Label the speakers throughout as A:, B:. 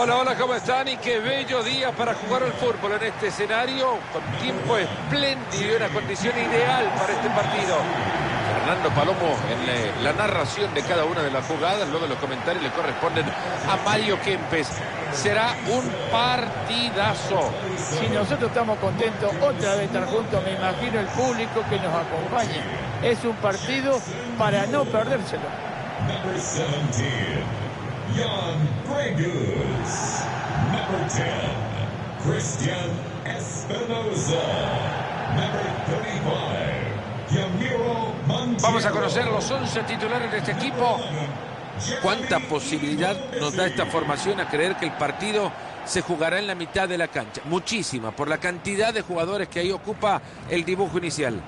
A: Hola, hola, ¿cómo están? Y qué bello día para jugar al fútbol en este escenario, con tiempo espléndido y una condición ideal para este partido. Fernando Palomo en la, narración de cada una de las jugadas, luego los comentarios le corresponden a Mario Kempes. Será un partidazo.
B: Si nosotros estamos contentos otra vez estar juntos, me imagino el público que nos acompaña. Es un partido para no perdérselo. Gregus. Number 10, Christian
A: 35, Vamos a conocer los 11 titulares de este equipo. ¿Cuánta posibilidad nos da esta formación a creer que el partido se jugará en la mitad de la cancha? Muchísima, por la cantidad de jugadores que ahí ocupa el dibujo inicial.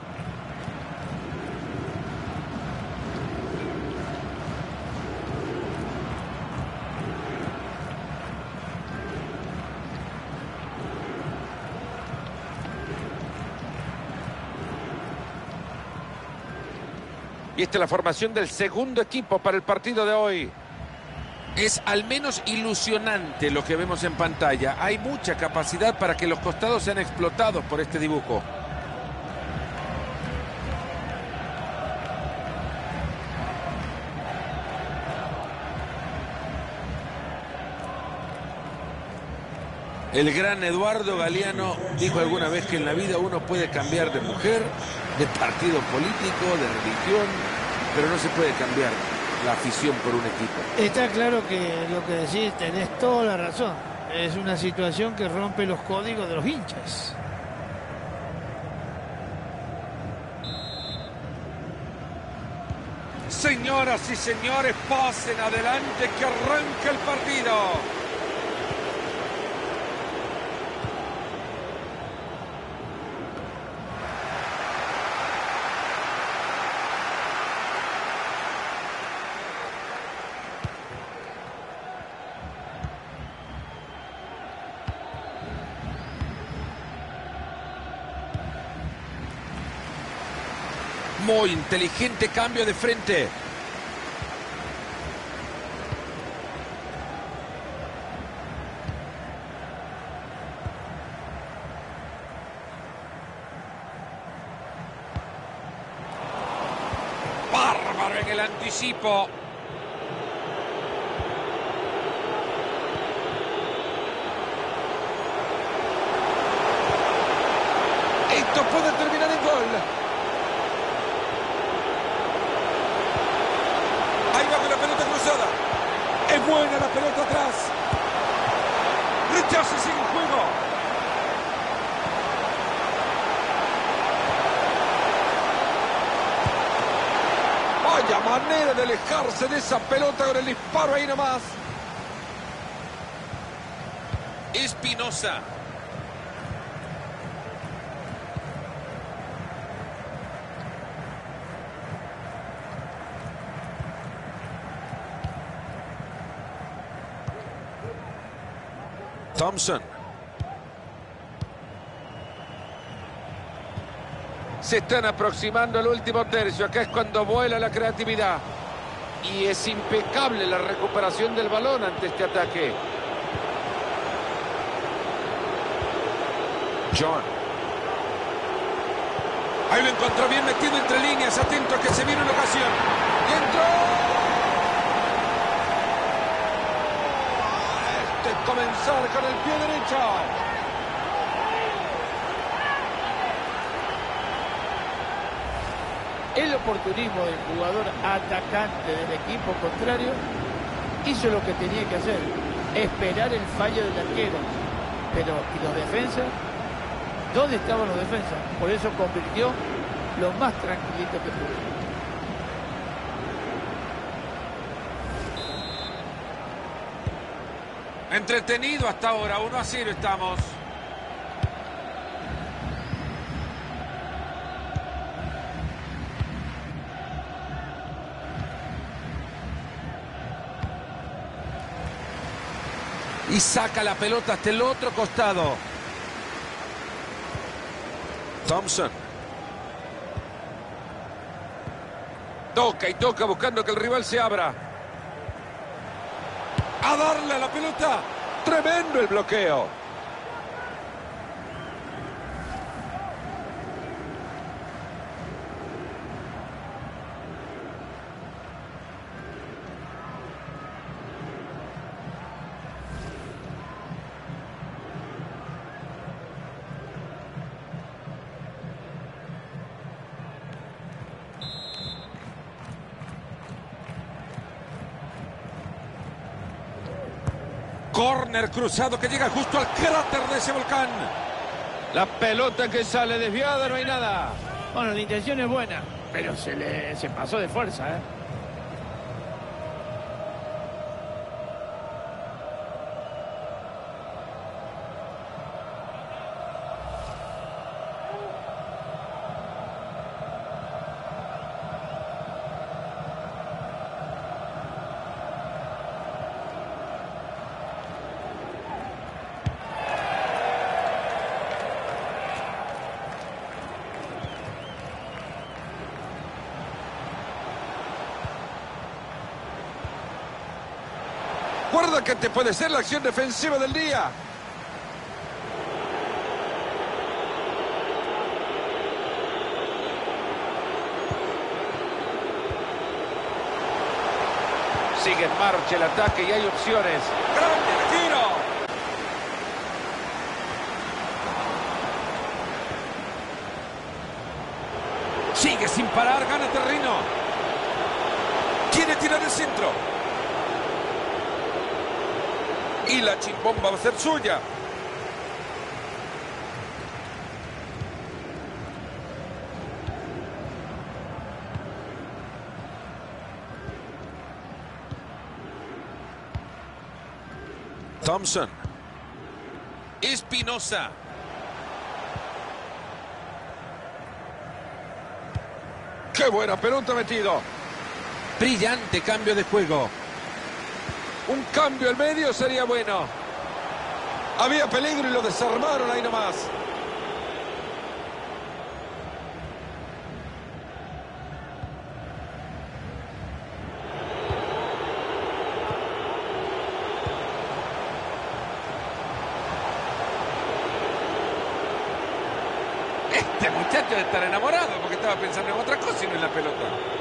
A: La formación del segundo equipo para el partido de hoy. Es al menos ilusionante lo que vemos en pantalla. Hay mucha capacidad para que los costados sean explotados por este dibujo. El gran Eduardo Galeano dijo alguna vez que en la vida uno puede cambiar de mujer, de partido político, de religión, pero no se puede cambiar la afición por un equipo.
B: Está claro que lo que decís tenés toda la razón. Es una situación que rompe los códigos de los hinchas.
A: Señoras y señores, pasen adelante que arranca el partido. Muy inteligente cambio de frente. Bárbaro en el anticipo. Esto puede terminar en gol. Es buena la pelota atrás. Rechaza sin juego. Vaya manera de alejarse de esa pelota con el disparo ahí nomás. Espinosa. Se están aproximando al último tercio. Acá es cuando vuela la creatividad. Y es impecable la recuperación del balón ante este ataque. John. Ahí lo encontró bien metido entre líneas. Atento que se viene una ocasión. Comenzar con el pie derecho.
B: El oportunismo del jugador atacante del equipo contrario hizo lo que tenía que hacer, esperar el fallo del arquero. Pero, ¿y los defensas? ¿Dónde estaban los defensas? Por eso convirtió lo más tranquilito que pudo.
A: Entretenido hasta ahora, 1 a 0 estamos. Y saca la pelota hasta el otro costado. Thompson. Toca y toca buscando que el rival se abra a darle a la pelota. Tremendo el bloqueo. Corner cruzado que llega justo al cráter de ese volcán. La pelota que sale desviada, no hay nada.
B: Bueno, la intención es buena, pero se le se pasó de fuerza, ¿eh?
A: Guarda que te puede ser la acción defensiva del día. Sigue en marcha el ataque y hay opciones. ¡Grande el tiro! Sigue sin parar, gana terreno. Quiere tirar el centro. Y va a ser suya. Thompson. Espinosa. ¡Qué buena pelota metido! Brillante cambio de juego. Un cambio al medio sería bueno. Había peligro y lo desarmaron ahí nomás. Este muchacho debe estar enamorado porque estaba pensando en otra cosa y no en la pelota.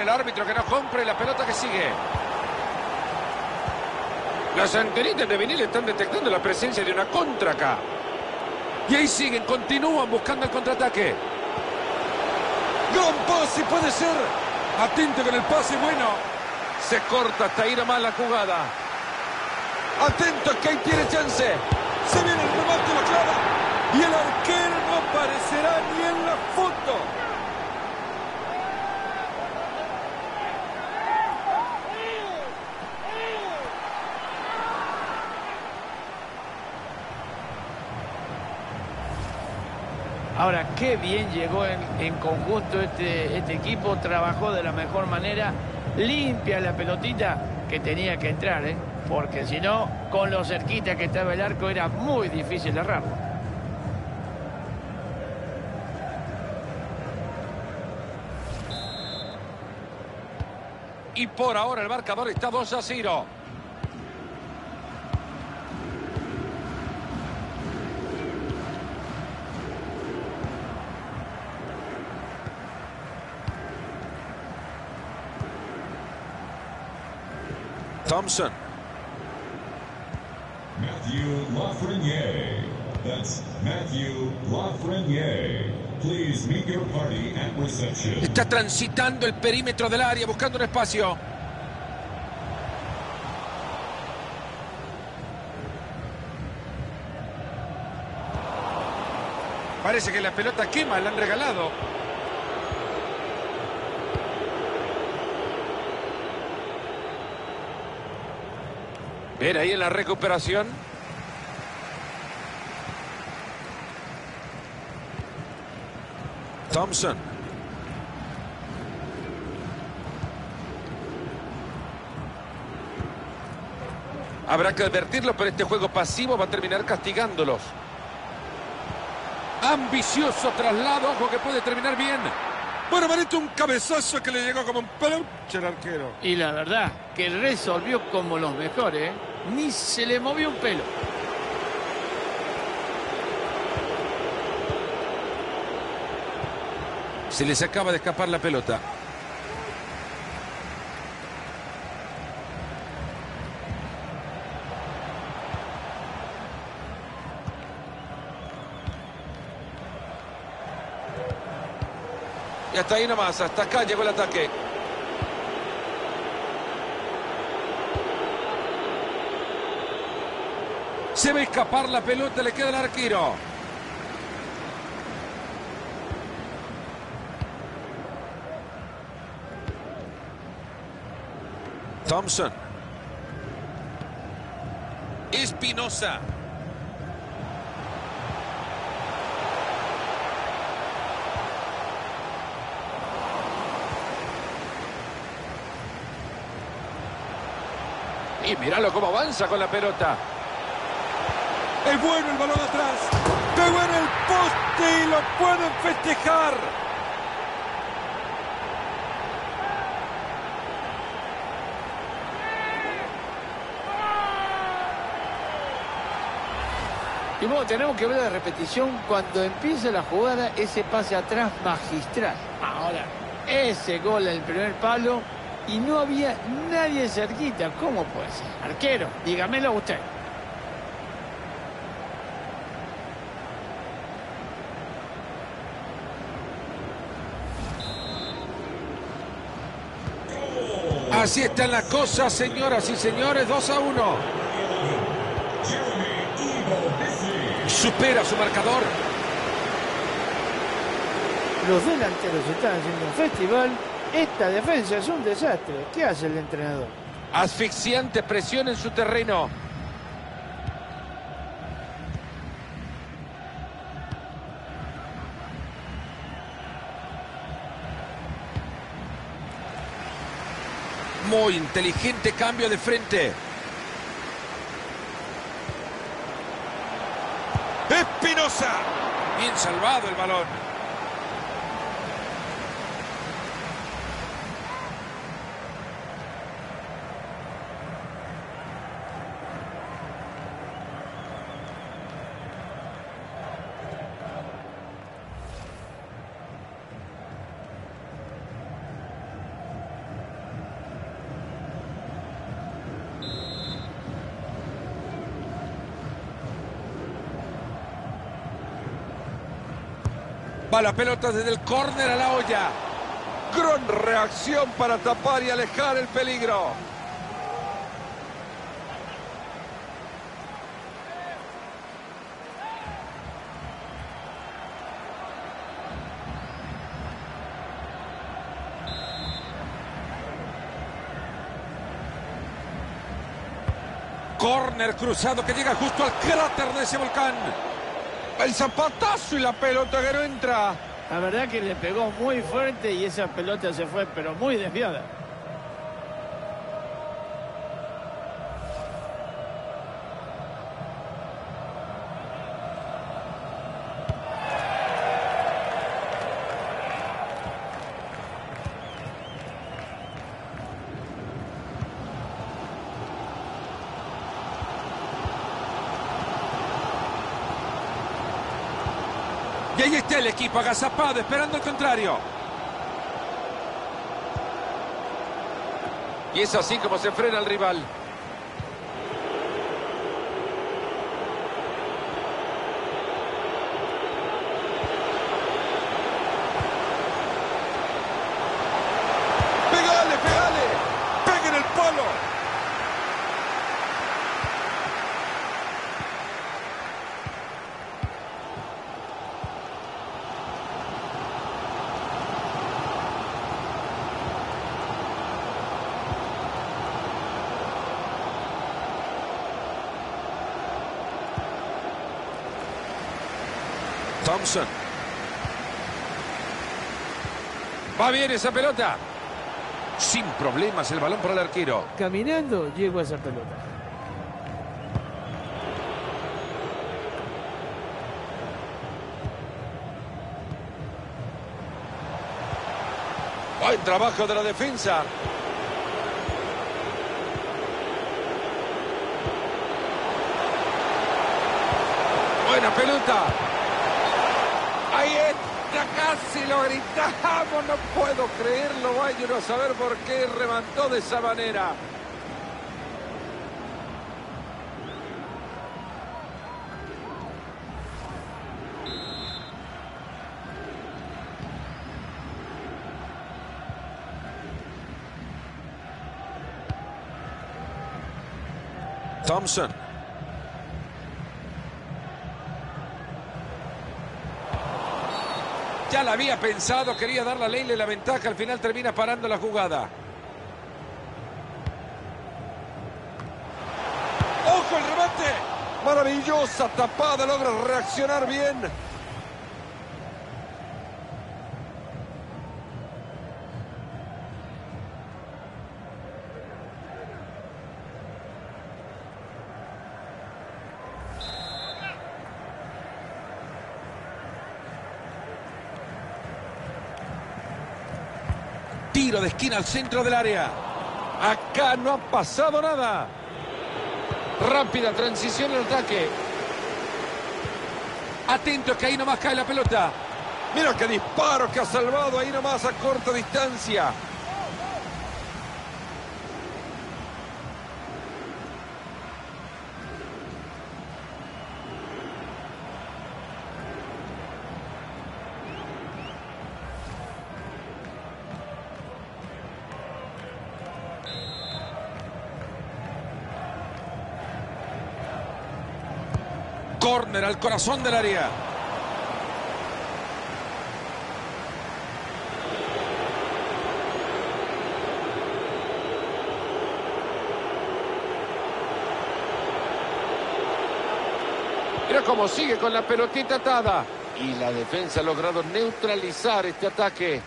A: El árbitro que no compre la pelota que sigue. Las antenitas de vinil están detectando la presencia de una contra acá. Y ahí siguen, continúan buscando el contraataque. Gran pase puede ser. Atento con el pase bueno. Se corta hasta ir a más la jugada. Atento que ahí tiene chance. Se viene el remate, lo clava. Y el arquero no aparecerá ni en la foto.
B: Ahora, qué bien llegó en, conjunto este, este equipo, trabajó de la mejor manera, limpia la pelotita que tenía que entrar, ¿eh? porque si no, con lo cerquita que estaba el arco era muy difícil errarlo.
A: Y por ahora el marcador está 2 a 0. Thompson.
C: Matthew Lafreniere. That's Matthew Lafreniere. Please meet your party at reception.
A: Está transitando el perímetro del área buscando un espacio. Parece que la pelota quema, la han regalado. Ver ahí en la recuperación. Thompson. Habrá que advertirlo, pero este juego pasivo va a terminar castigándolos. Ambicioso traslado, ojo que puede terminar bien. Bueno, Marito, un cabezazo que le llegó como un peluche al arquero.
B: Y la verdad, que resolvió como los mejores, ¿eh? Ni se le movió un pelo.
A: Se les acaba de escapar la pelota. Y hasta ahí nomás, hasta acá llegó el ataque. Se va a escapar la pelota, le queda el arquero. Thompson. Espinosa. Y míralo cómo avanza con la pelota. Es bueno el balón atrás. Pegó en el poste y lo pueden festejar.
B: Y bueno, tenemos que ver la repetición cuando empieza la jugada, ese pase atrás magistral. Ahora, ese gol en el primer palo y no había nadie cerquita. ¿Cómo puede ser? Arquero, dígamelo usted.
A: Así están las cosas, señoras y señores. 2 a 1. Supera su marcador.
B: Los delanteros están haciendo un festival. Esta defensa es un desastre. ¿Qué hace el entrenador?
A: Asfixiante presión en su terreno. Muy inteligente cambio de frente. Espinosa. Bien salvado el balón. Va la pelota desde el córner a la olla. Gran reacción para tapar y alejar el peligro. Córner cruzado que llega justo al cráter de ese volcán. El zapatazo y la pelota que no entra.
B: La verdad que le pegó muy fuerte y esa pelota se fue, pero muy desviada.
A: Está el equipo agazapado esperando el contrario. Y es así como se frena el rival. ¡Pegale, pegale! ¡Pegue en el palo! Thompson. Va bien esa pelota. Sin problemas el balón para el arquero.
B: Caminando llego a esa pelota.
A: Buen trabajo de la defensa. Buena pelota. Ahí está, casi lo gritamos. No puedo creerlo. Vaya a saber por qué remató de esa manera. Thompson. Ya la había pensado, quería dar la Leile la ventaja, al final termina parando la jugada. ¡Ojo el remate! Maravillosa tapada, logra reaccionar bien. Tiro de esquina al centro del área. Acá no ha pasado nada. Rápida transición al ataque. Atento que ahí nomás cae la pelota. Mira qué disparo que ha salvado ahí nomás a corta distancia. Córner al corazón del área. Mira cómo sigue con la pelotita atada. Y la defensa ha logrado neutralizar este ataque.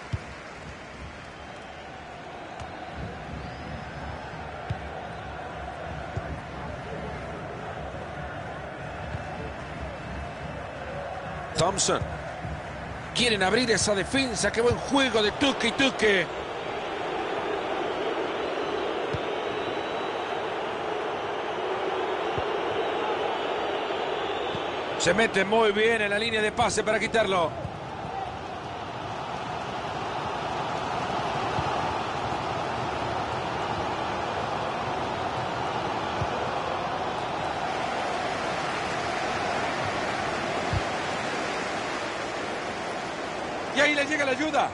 A: Thompson. Quieren abrir esa defensa. Qué buen juego de Tuque y Tuque. Se mete muy bien en la línea de pase para quitarlo. Llega la ayuda.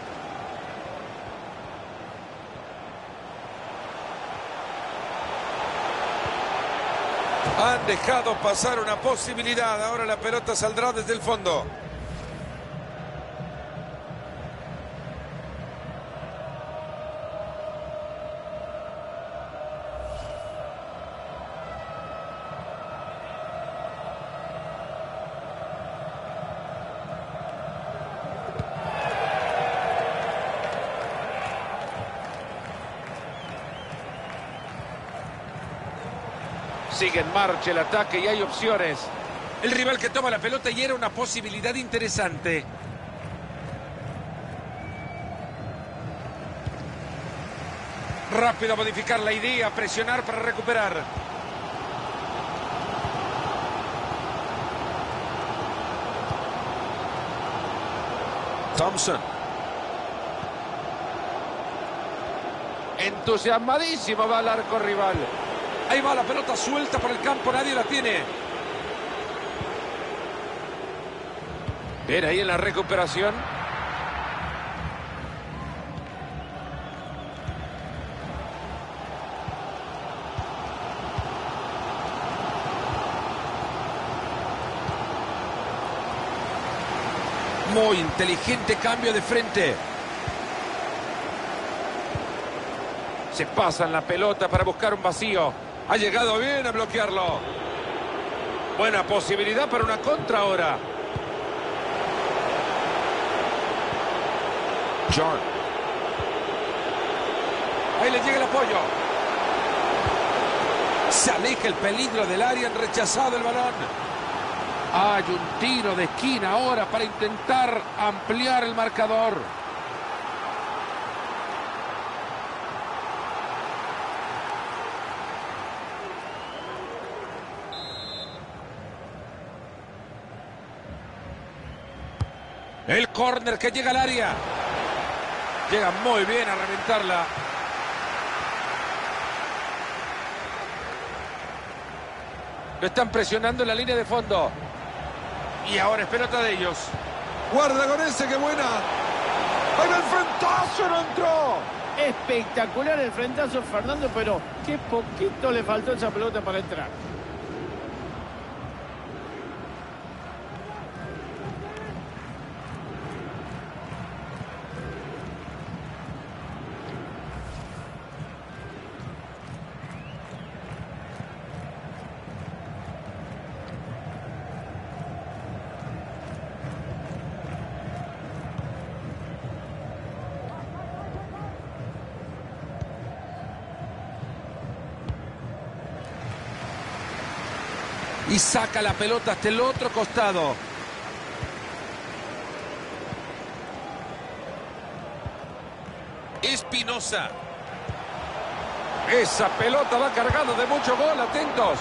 A: Han dejado pasar una posibilidad. Ahora la pelota saldrá desde el fondo. Sigue en marcha el ataque y hay opciones. El rival que toma la pelota y era una posibilidad interesante. Rápido a modificar la idea, presionar para recuperar. Thompson. Entusiasmadísimo va al arco rival. Ahí va la pelota suelta por el campo, nadie la tiene. Ver ahí en la recuperación. Muy inteligente cambio de frente. Se pasan la pelota para buscar un vacío. Ha llegado bien a bloquearlo. Buena posibilidad para una contra ahora. John. Ahí le llega el apoyo. Se aleja el peligro del área, han rechazado el balón. Hay un tiro de esquina ahora para intentar ampliar el marcador. El córner que llega al área. Llega muy bien a reventarla. Lo están presionando en la línea de fondo. Y ahora es pelota de ellos.
D: Guarda con ese, qué buena. ¡Ahí va el frentazo! ¡No entró!
B: Espectacular el frentazo, Fernando, pero qué poquito le faltó esa pelota para entrar.
A: Y saca la pelota hasta el otro costado. Espinosa. Esa pelota va cargada de mucho gol, atentos.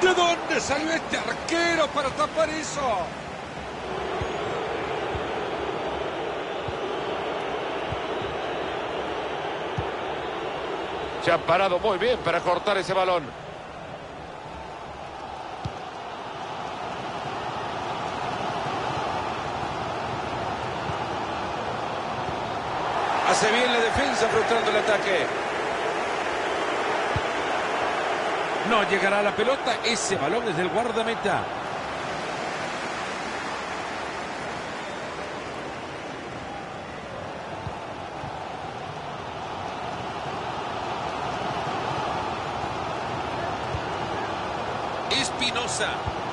A: ¿De dónde salió este arquero para tapar eso? Se ha parado muy bien para cortar ese balón. Hace bien la defensa frustrando el ataque. No llegará la pelota. Ese balón es del guardameta. Espinosa.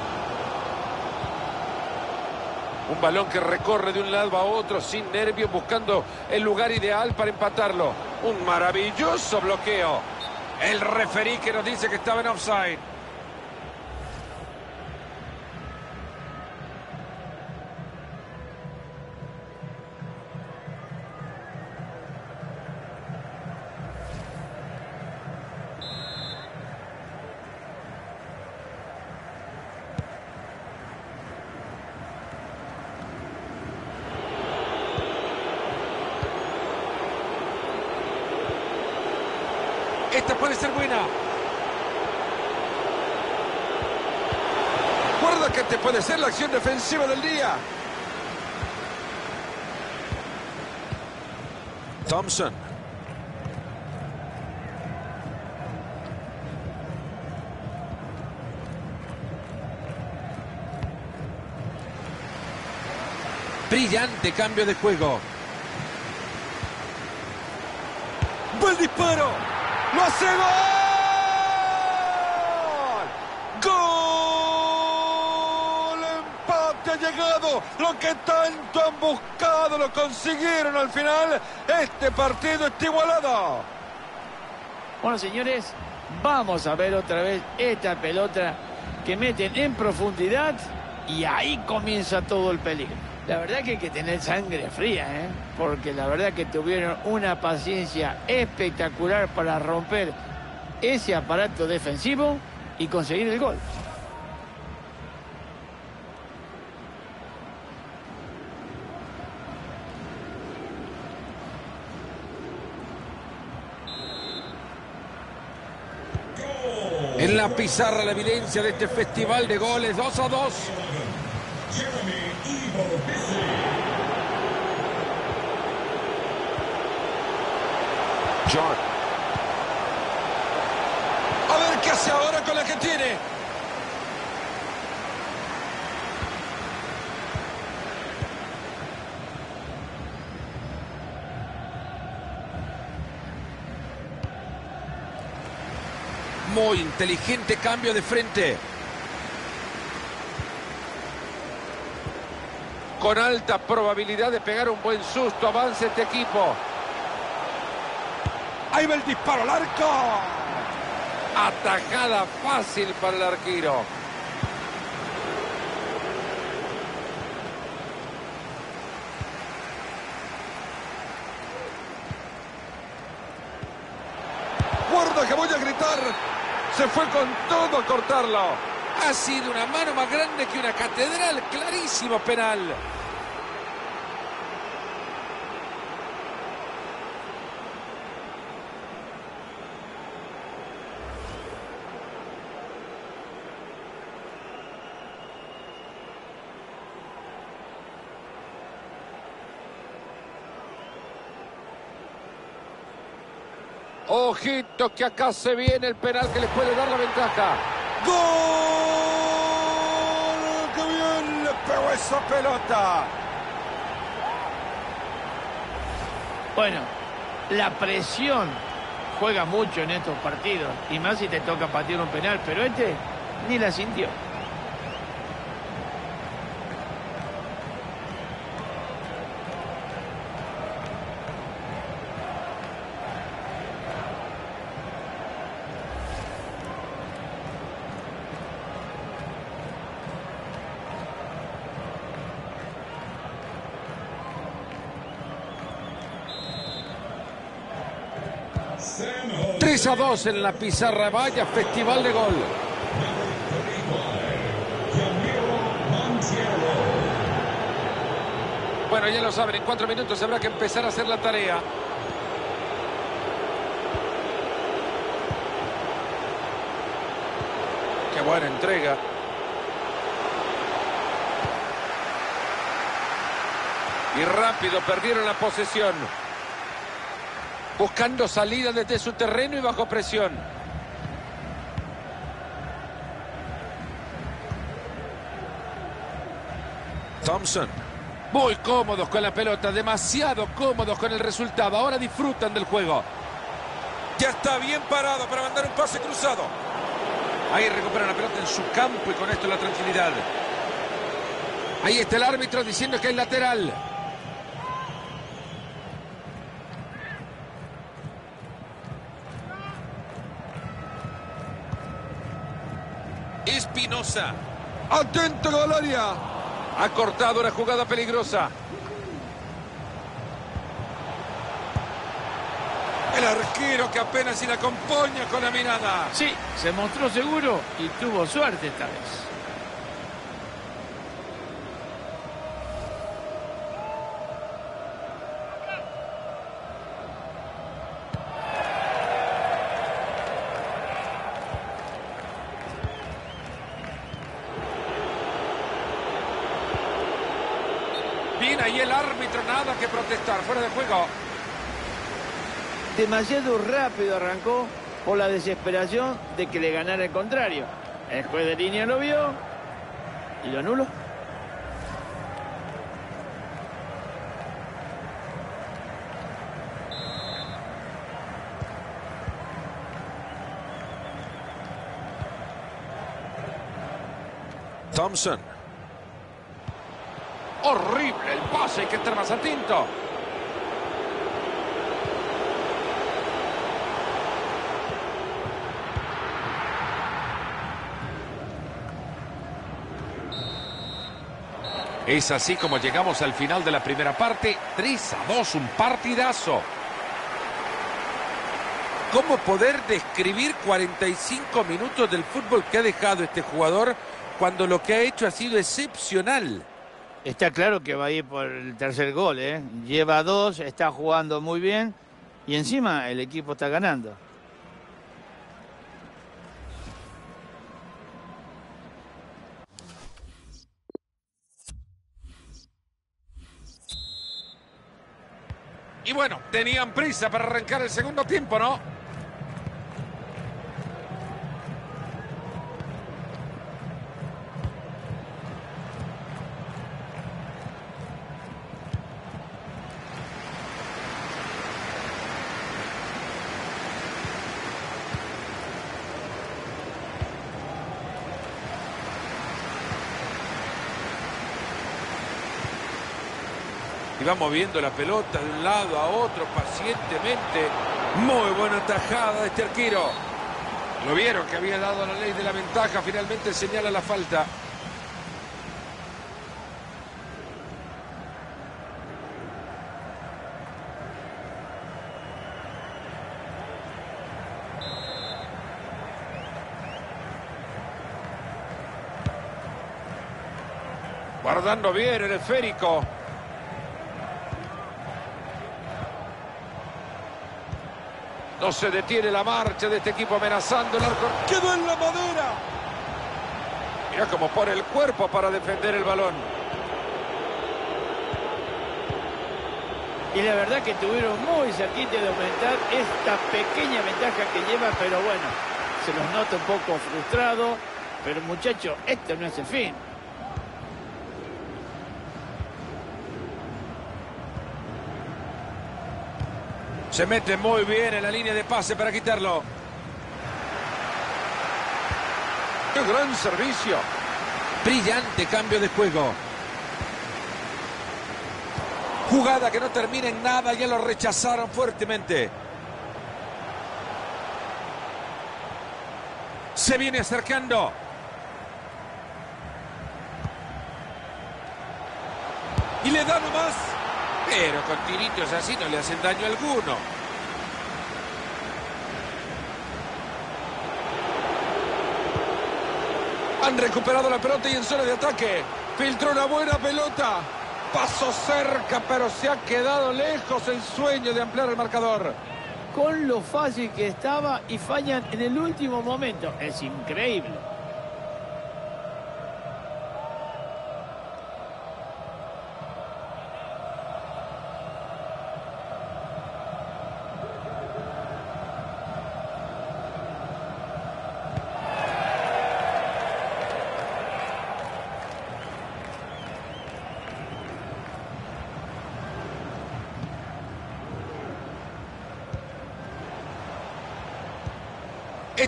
A: Un balón que recorre de un lado a otro sin nervios, buscando el lugar ideal para empatarlo. Un maravilloso bloqueo. El referí que nos dice que estaba en offside. Esta puede ser buena. Guarda que te puede ser la acción defensiva del día. Thompson. Brillante cambio de juego. ¡Buen disparo! ¡Lo hace gol! ¡Gol! ¡Empate ha Lo que tanto han buscado lo consiguieron al final. Este partido está igualado.
B: Bueno, señores, vamos a ver otra vez esta pelota que meten en profundidad y ahí comienza todo el peligro. La verdad que hay que tener sangre fría, ¿eh? porque la verdad que tuvieron una paciencia espectacular para romper ese aparato defensivo y conseguir el gol.
A: En la pizarra la evidencia de este festival de goles 2 a 2.
C: Jeremy Evo Bissey.
A: John. A ver qué hace ahora con la que tiene. Muy inteligente cambio de frente. Con alta probabilidad de pegar un buen susto. Avanza este equipo.
D: Ahí va el disparo al arco.
A: Atajada fácil para el arquero.
D: Guarda que voy a gritar. Se fue con todo a cortarlo.
A: Ha sido una mano más grande que una catedral. Clarísimo penal. Ojito que acá se viene el penal que les puede dar la ventaja.
D: ¡Gol! ¡Qué bien le pegó esa pelota!
B: Bueno, la presión juega mucho en estos partidos. Y más si te toca patear un penal. Pero este ni la sintió.
A: A 2 en la pizarra. Vaya festival de gol. Bueno, ya lo saben, en cuatro minutos habrá que empezar a hacer la tarea. Qué buena entrega. Y rápido perdieron la posesión. Buscando salida desde su terreno y bajo presión. Thompson. Muy cómodos con la pelota, demasiado cómodos con el resultado. Ahora disfrutan del juego.
D: Ya está bien parado para mandar un pase cruzado.
A: Ahí recuperan la pelota en su campo y con esto la tranquilidad. Ahí está el árbitro diciendo que es lateral.
D: Atento al área.
A: Ha cortado una jugada peligrosa.
D: El arquero que apenas si la acompaña con la mirada.
B: Sí, se mostró seguro y tuvo suerte esta vez.
A: Bien ahí el árbitro, protestar, fuera de juego.
B: Demasiado rápido arrancó por la desesperación de que le ganara el contrario. El juez de línea lo vio y lo anuló.
A: Thompson. Horrible el pase, hay que estar más atento. Es así como llegamos al final de la primera parte. 3 a 2, un partidazo. ¿Cómo poder describir 45 minutos del fútbol que ha dejado este jugador cuando lo que ha hecho ha sido excepcional?
B: Está claro que va a ir por el tercer gol, ¿eh? Lleva dos, está jugando muy bien y encima el equipo está ganando.
A: Y bueno, tenían prisa para arrancar el segundo tiempo, ¿no? Y va moviendo la pelota de un lado a otro pacientemente. Muy buena tajada de este arquero. Lo vieron que había dado la ley de la ventaja, finalmente señala la falta. Guardando bien el esférico. No se detiene la marcha de este equipo amenazando el arco.
D: Quedó en la madera.
A: Mira cómo pone el cuerpo para defender el balón.
B: Y la verdad que tuvieron muy cerquita de aumentar esta pequeña ventaja que lleva, pero bueno, se los nota un poco frustrado. Pero muchachos, esto no es el fin.
A: Se mete muy bien en la línea de pase para quitarlo. ¡Qué gran servicio! Brillante cambio de juego. Jugada que no termina en nada, ya lo rechazaron fuertemente. Se viene acercando. Y le da nomás. Pero con tiritos así no le hacen daño alguno. Han recuperado la pelota y en zona de ataque. Filtró una buena pelota. Pasó cerca, pero se ha quedado lejos el sueño de ampliar el marcador.
B: Con lo fácil que estaba y fallan en el último momento. Es increíble.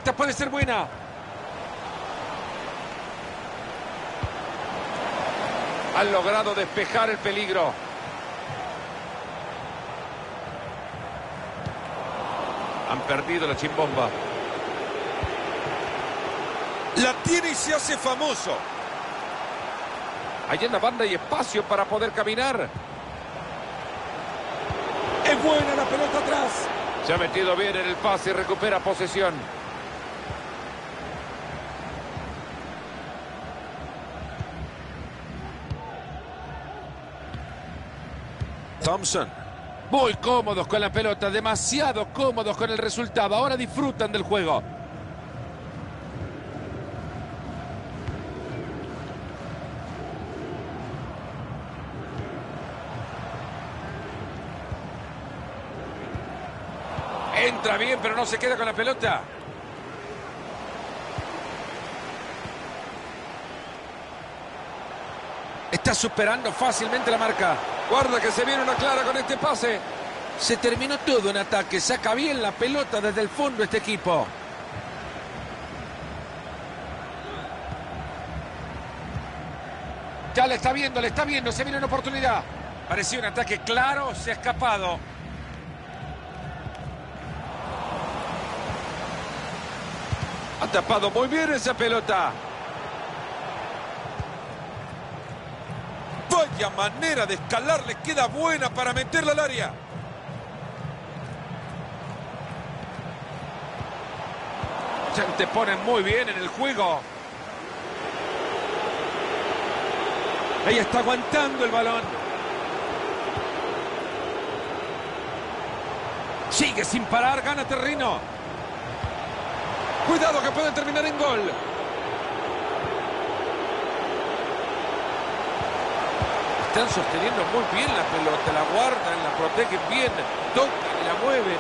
A: Esta puede ser buena. Han logrado despejar el peligro. Han perdido la chimbomba.
D: La tiene y se hace famoso.
A: Allá en la banda hay espacio para poder caminar.
D: Es buena la pelota atrás.
A: Se ha metido bien en el pase y recupera posesión. Thompson. Muy cómodos con la pelota, demasiado cómodos con el resultado. Ahora disfrutan del juego. Entra bien, pero no se queda con la pelota. Está superando fácilmente la marca. Guarda que se viene una clara con este pase. Se terminó todo en ataque. Saca bien la pelota desde el fondo este equipo. Ya le está viendo, le está viendo. Se viene una oportunidad. Parecía un ataque claro. Se ha escapado. Ha tapado muy bien esa pelota.
D: Manera de escalar, le queda buena para meterla al área.
A: Se te ponen muy bien en el juego.
D: Ahí está aguantando el balón.
A: Sigue sin parar, gana terreno.
D: Cuidado que puede terminar en gol.
A: Están sosteniendo muy bien la pelota, la guardan, la protegen bien, tocan y la mueven.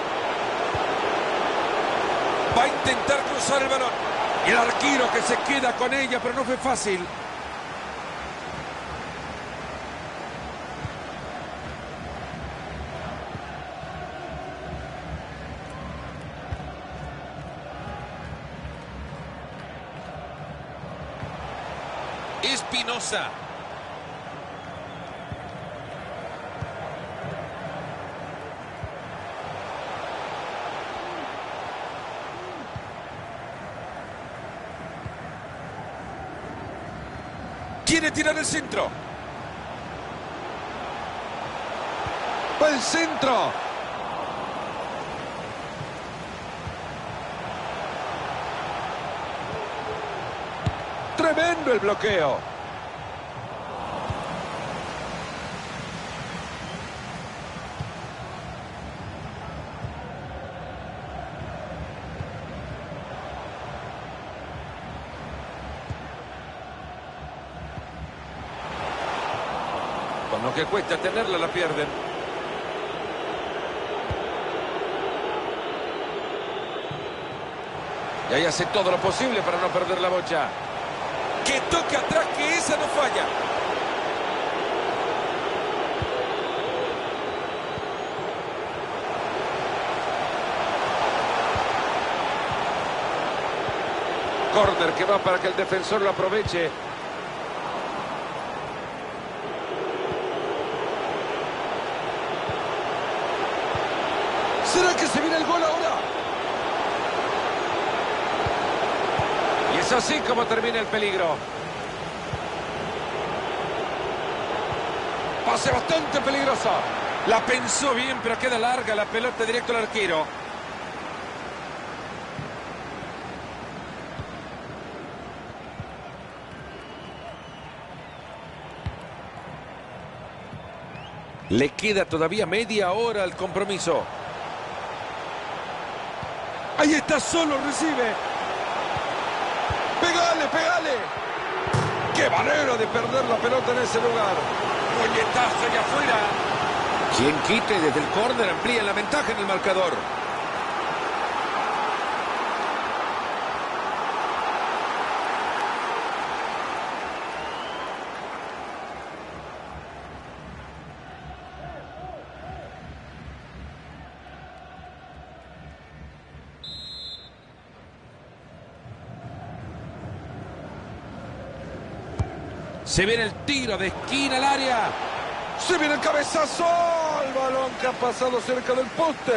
D: Va a intentar cruzar el balón.
A: El arquero que se queda con ella, pero no fue fácil.
D: Espinosa.
A: Tirar el centro.
D: Va el centro. Tremendo el bloqueo.
A: Lo que cuesta tenerla, la pierden. Y ahí hace todo lo posible para no perder la bocha. Que toque atrás, que esa no falla. Corner que va para que el defensor lo aproveche.
D: ¿Será que se viene el gol ahora?
A: Y es así como termina el peligro.
D: Pase bastante peligroso.
A: La pensó bien, pero queda larga la pelota directo al arquero. Le queda todavía media hora al compromiso.
D: Ahí está solo, recibe. Pegale, pegale. Qué manera de perder la pelota en ese lugar.
A: Puñetazo allá afuera. Quien quite desde el córner amplía la ventaja en el marcador. Se viene el tiro de esquina al área.
D: Se viene el cabezazo. El balón que ha pasado cerca del poste.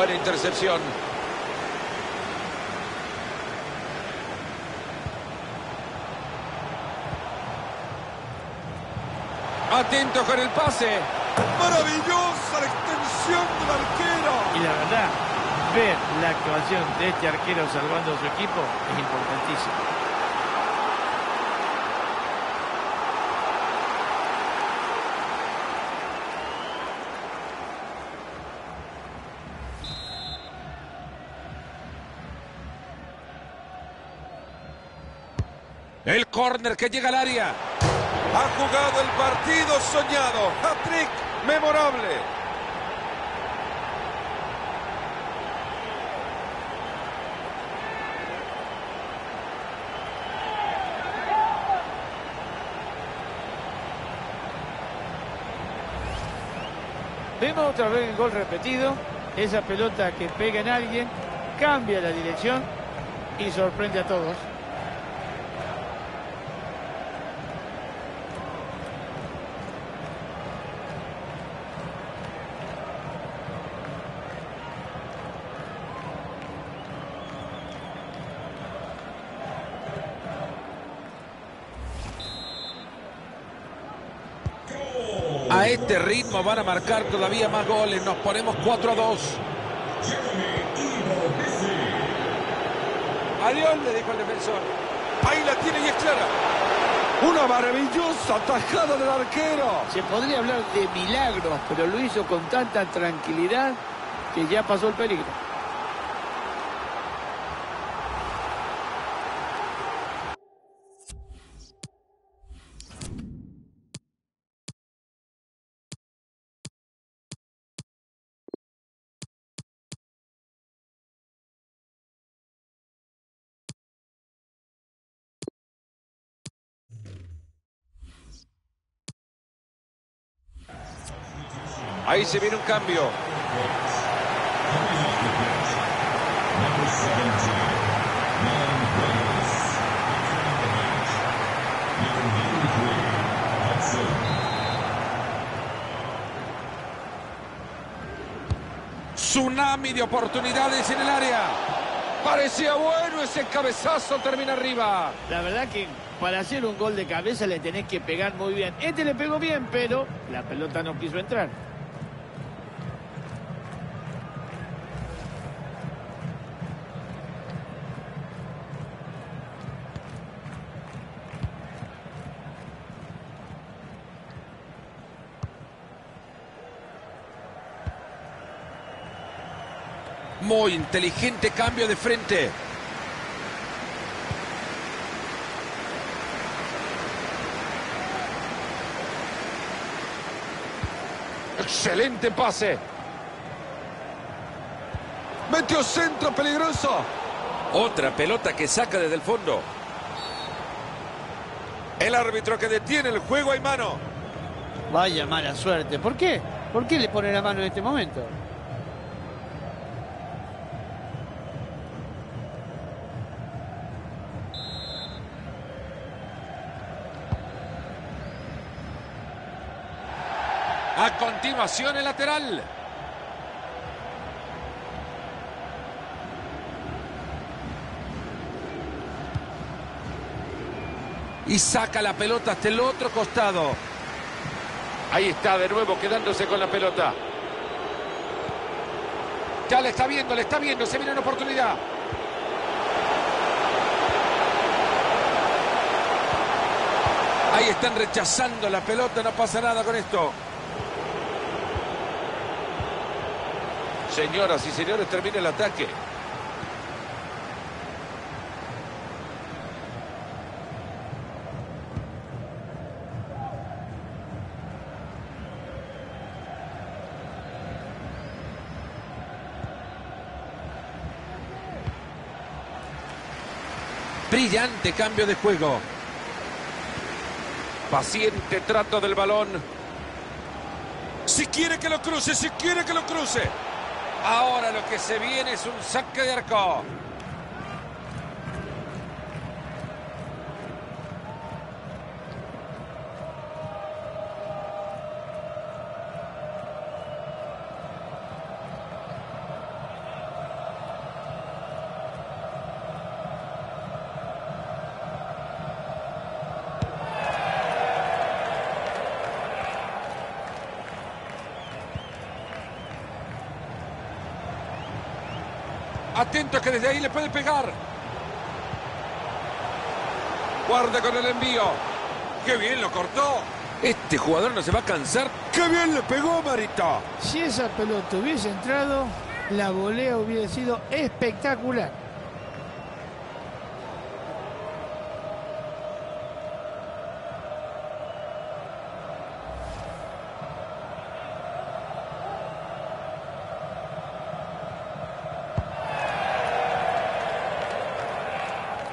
A: Buena intercepción. Atento con el pase.
D: Maravillosa la extensión del arquero.
B: Y la verdad, ver la actuación de este arquero salvando a su equipo es importantísimo.
A: El córner que llega al área.
D: Ha jugado el partido soñado. Hat-trick memorable.
B: Vemos otra vez el gol repetido. Esa pelota que pega en alguien, cambia la dirección y sorprende a todos.
A: A este ritmo van a marcar todavía más goles. Nos ponemos 4 a 2. Adiós, le dijo el defensor. Ahí la tiene y es clara.
D: Una maravillosa tajada del arquero.
B: Se podría hablar de milagros, pero lo hizo con tanta tranquilidad que ya pasó el peligro.
A: Ahí se viene un cambio. Tsunami de oportunidades en el área.
D: Parecía bueno ese cabezazo, termina arriba.
B: La verdad que para hacer un gol de cabeza le tenés que pegar muy bien. Este le pegó bien, pero la pelota no quiso entrar.
A: Muy inteligente cambio de frente.
D: Excelente pase. Metió centro peligroso.
A: Otra pelota que saca desde el fondo. El árbitro que detiene el juego hay mano.
B: Vaya mala suerte. ¿Por qué? ¿Por qué le pone la mano en este momento?
A: A continuación el lateral. Y saca la pelota hasta el otro costado. Ahí está de nuevo quedándose con la pelota. Ya le está viendo, le está viendo, se viene una oportunidad. Ahí están rechazando la pelota, no pasa nada con esto. Señoras y señores, termina el ataque. Brillante cambio de juego. Paciente trato del balón. Si quiere que lo cruce, si quiere que lo cruce. Ahora lo que se viene es un saque de arco. Atento que desde ahí le puede pegar. Guarda con el envío. ¡Qué bien lo cortó! Este jugador no se va a cansar. ¡Qué bien le pegó, Marita!
B: Si esa pelota hubiese entrado, la volea hubiera sido espectacular.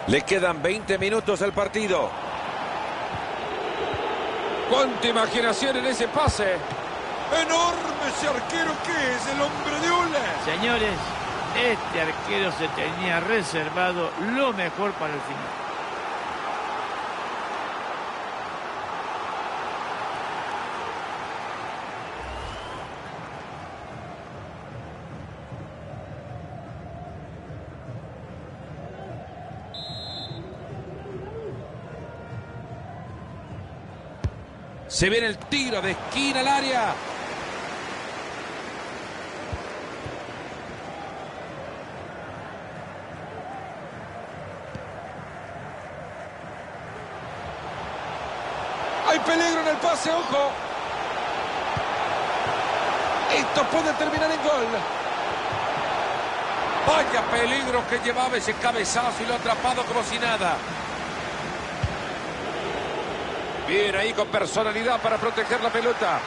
A: Le quedan 20 minutos al partido. ¡Cuánta imaginación en ese pase!
D: Enorme ese arquero que es el hombre de Ole.
B: Señores, este arquero se tenía reservado lo mejor para el final.
A: Se viene el tiro de esquina al área.
D: Hay peligro en el pase, ojo. Esto puede terminar en gol.
A: Vaya peligro que llevaba ese cabezazo y lo ha atrapado como si nada. Bien ahí con personalidad para proteger la pelota.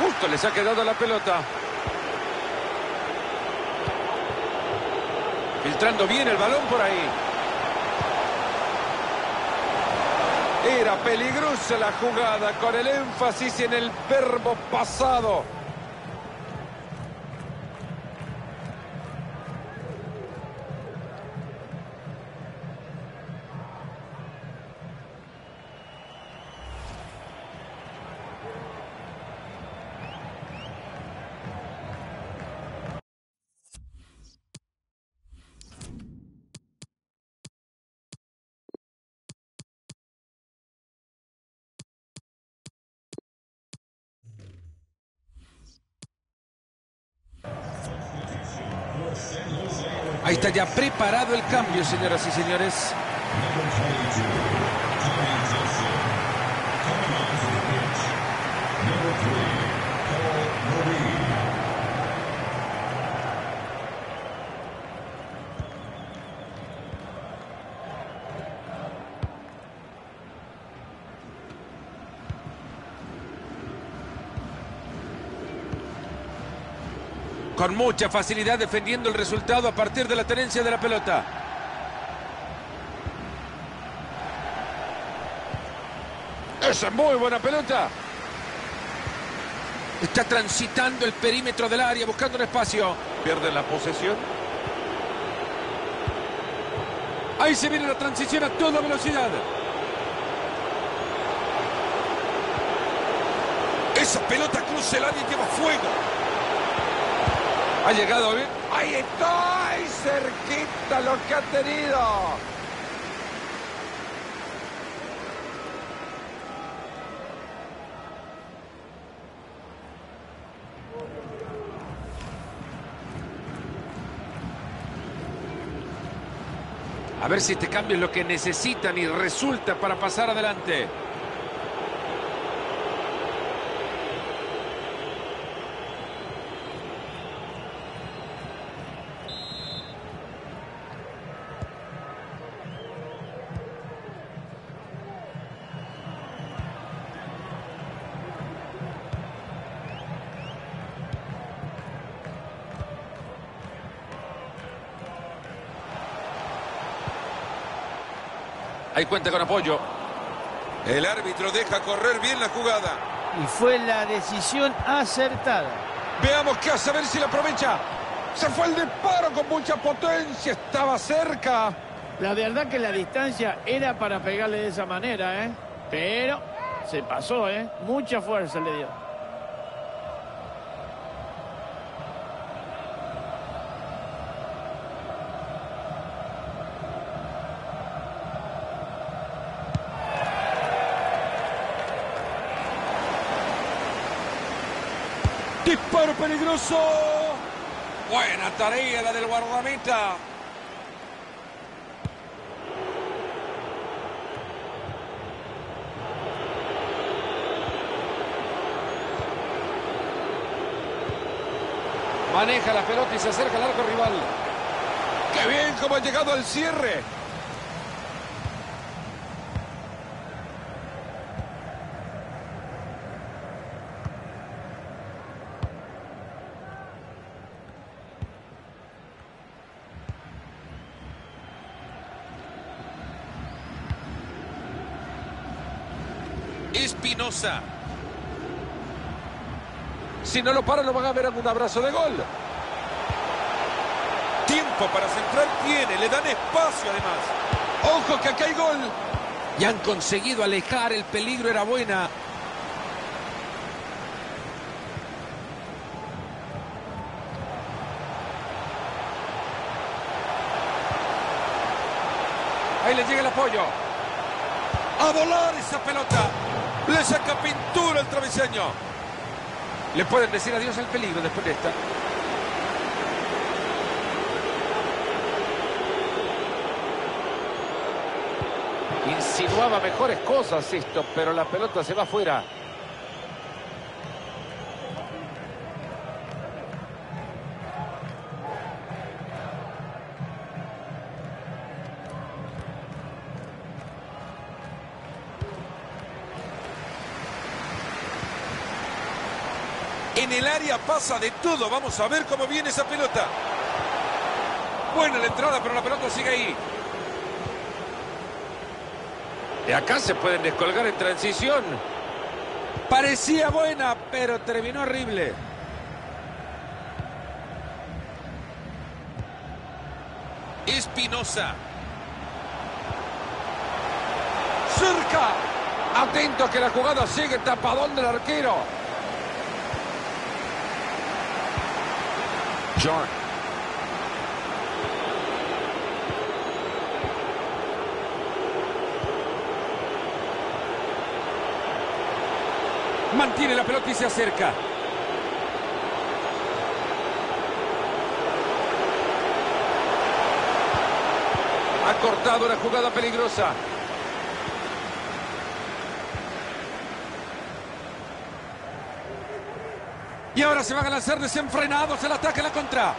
A: Justo les ha quedado la pelota. Filtrando bien el balón por ahí.
D: Era peligrosa la jugada con el énfasis en el verbo pasado.
A: Ya preparado el cambio, señoras y señores. Con mucha facilidad defendiendo el resultado a partir de la tenencia de la pelota. Esa es muy buena pelota. Está transitando el perímetro del área, buscando un espacio.
D: Pierde la posesión.
A: Ahí se viene la transición a toda velocidad.
D: Esa pelota cruza el área y lleva fuego.
A: Ha llegado bien.
D: Ahí está, ahí cerquita lo que ha tenido.
A: A ver si cambio es lo que necesitan y resulta para pasar adelante. Ahí cuenta con apoyo.
D: El árbitro deja correr bien la jugada.
B: Y fue la decisión acertada.
D: Veamos qué hace, a ver si la aprovecha. Se fue el disparo con mucha potencia, estaba cerca.
B: La verdad que la distancia era para pegarle de esa manera, ¿eh? Pero se pasó, ¿eh? Mucha fuerza le dio.
D: Disparo peligroso.
A: Buena tarea la del guardameta. Maneja la pelota y se acerca al arco rival.
D: Qué bien cómo ha llegado al cierre.
A: Si no lo para, lo van a ver en un abrazo de gol.
D: Tiempo para centrar tiene, le dan espacio además. Ojo que acá hay gol.
A: Y han conseguido alejar, el peligro era buena. Ahí le llega el apoyo.
D: A volar esa pelota. Le saca pintura el travesaño.
A: Le pueden decir adiós al peligro después de esta. Insinuaba mejores cosas esto, pero la pelota se va afuera.
D: En el área pasa de todo. Vamos a ver cómo viene esa pelota.
A: Buena la entrada, pero la pelota sigue ahí. De acá se pueden descolgar en transición. Parecía buena, pero terminó horrible.
D: Espinosa.
A: Cerca. Atento que la jugada sigue tapadón del arquero. Mantiene la pelota y se acerca. Ha cortado una jugada peligrosa. Y ahora se van a lanzar desenfrenados el ataque a la contra.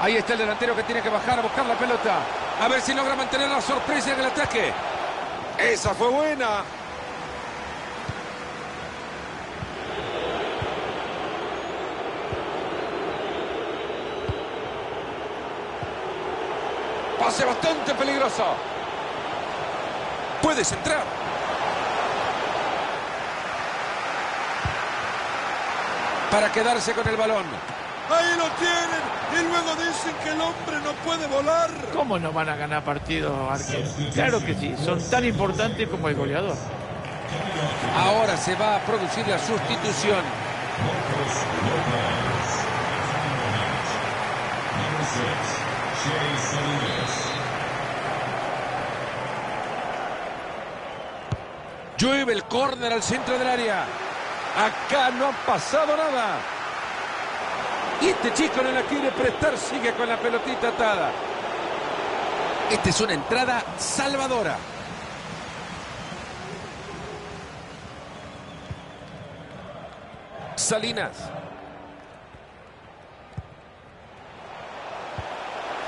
A: Ahí está el delantero que tiene que bajar a buscar la pelota. A ver si logra mantener la sorpresa en el ataque.
D: Esa fue buena.
A: Pase bastante peligroso. Puedes entrar. Para quedarse con el balón.
D: Ahí lo tienen. Y luego dicen que el hombre no puede volar.
B: ¿Cómo no van a ganar partidos, arquero? Claro que sí, son tan importantes como el goleador.
A: Ahora se va a producir la sustitución. Llueve el córner al centro del área. Acá no ha pasado nada. Y este chico no la quiere prestar, sigue con la pelotita atada. Esta es una entrada salvadora. Salinas.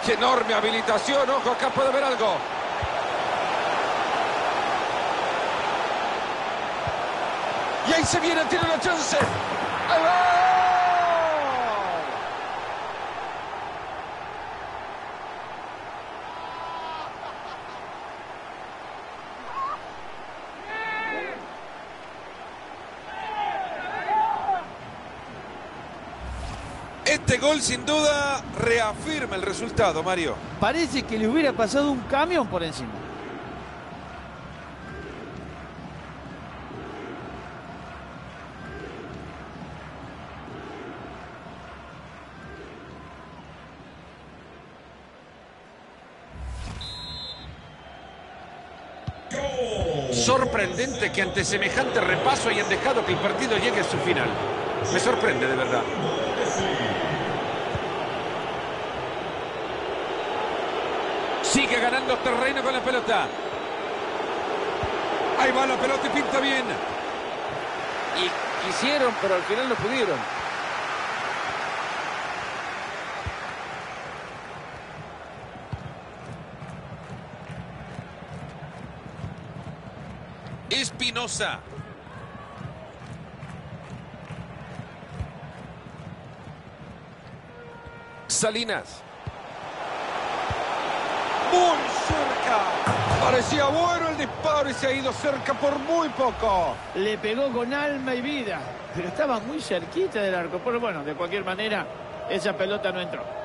A: Qué enorme habilitación, ojo, acá puede haber algo. Y ahí se viene, tiene la chance. ¡Ahí va! Este gol sin duda reafirma el resultado, Mario.
B: Parece que le hubiera pasado un camión por encima.
A: Que ante semejante repaso hayan dejado que el partido llegue a su final. Me sorprende de verdad. Sigue ganando terreno con la pelota. Ahí va la pelota y pinta bien.
B: Y quisieron, pero al final no pudieron.
A: Espinosa. Salinas.
D: Muy cerca. Parecía bueno el disparo y se ha ido cerca por muy poco.
B: Le pegó con alma y vida, pero estaba muy cerquita del arco. Pero bueno, de cualquier manera, esa pelota no entró.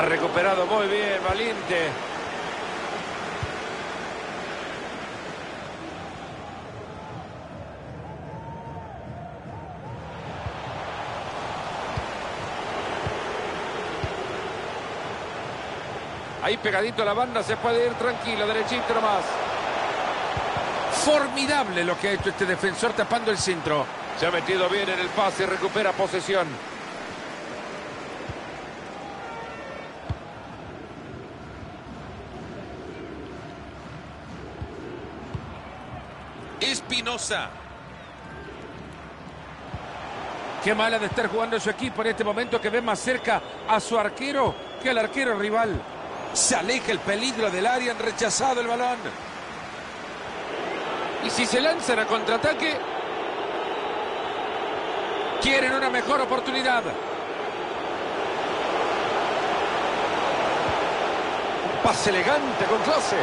A: Ha recuperado muy bien, valiente. Ahí pegadito a la banda se puede ir tranquilo, derechito nomás. Formidable lo que ha hecho este defensor tapando el centro. Se ha metido bien en el pase recupera posesión. Qué mala de estar jugando su equipo en este momento que ve más cerca a su arquero que al arquero rival. Se aleja el peligro del área, han rechazado el balón. Y si se lanzan a contraataque, quieren una mejor oportunidad.
D: Un pase elegante con clase.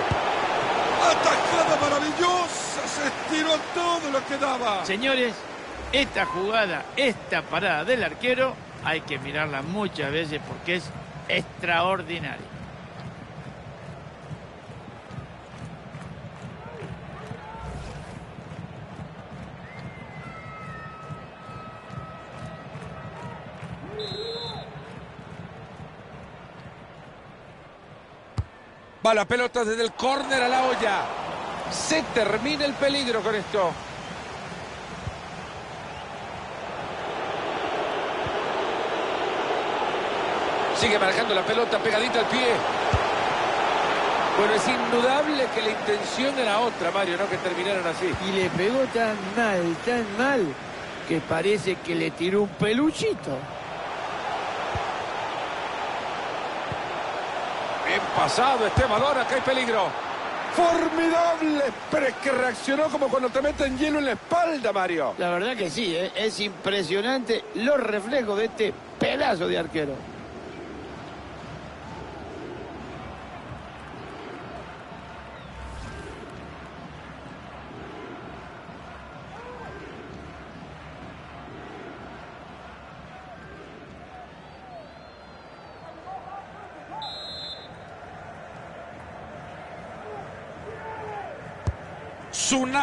D: Atajada maravillosa. Se estiró todo lo que daba.
B: Señores, esta jugada, esta parada del arquero, hay que mirarla muchas veces porque es extraordinaria.
A: La pelota desde el córner a la olla. Se termina el peligro con esto. Sigue manejando la pelota pegadita al pie. Bueno, es indudable que la intención era otra, Mario, no que terminaron así.
B: Y le pegó tan mal, tan mal, que parece que le tiró un peluchito.
A: Bien pasado este balón, acá hay peligro. Formidable, pero es que reaccionó como cuando te meten hielo en la espalda, Mario.
B: La verdad que sí, ¿eh? es impresionante los reflejos de este pedazo de arquero.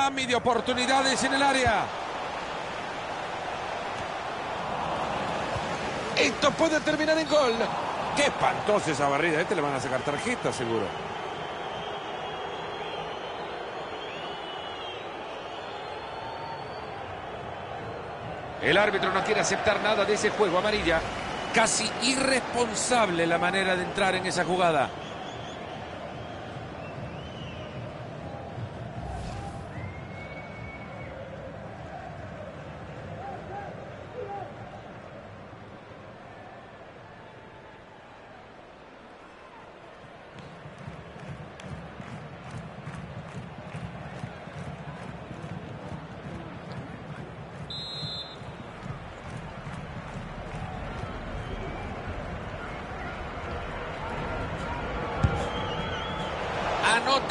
A: Tsunami de oportunidades en el área. Esto puede terminar en gol. Qué espantosa esa barrida. Este le van a sacar tarjeta, seguro. El árbitro no quiere aceptar nada de ese juego amarilla. Casi irresponsable la manera de entrar en esa jugada.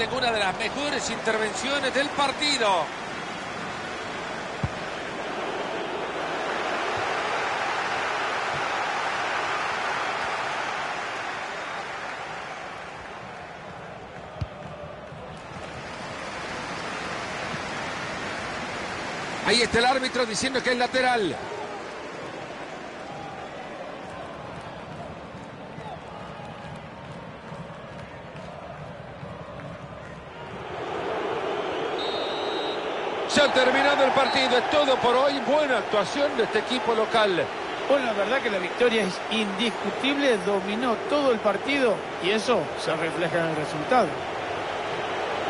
A: Anoten una de las mejores intervenciones del partido. Ahí está el árbitro diciendo que es lateral. Se ha terminado el partido, es todo por hoy. Buena actuación de este equipo local.
B: Bueno, la verdad que la victoria es indiscutible, dominó todo el partido y eso se refleja en el resultado.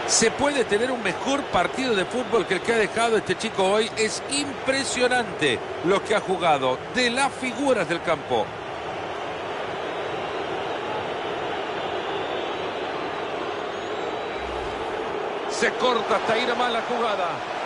A: ¿Se puede tener un mejor partido de fútbol que el que ha dejado este chico hoy? Es impresionante lo que ha jugado de las figuras del campo. Se corta hasta ir a la jugada.